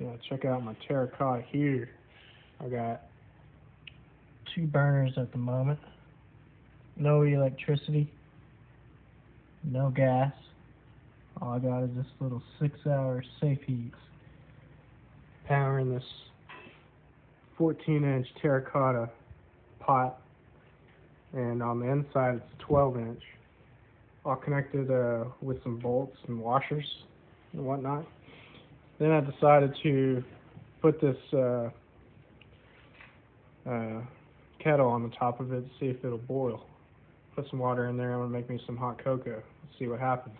Yeah, check out my terracotta here. I got two burners at the moment. No electricity. No gas. All I got is this little six hour safe heat. Powering this 14 inch terracotta pot. And on the inside it's 12 inch. All connected uh, with some bolts and washers and whatnot. Then I decided to put this uh, uh, kettle on the top of it to see if it'll boil. Put some water in there. I'm gonna make me some hot cocoa. Let's see what happens.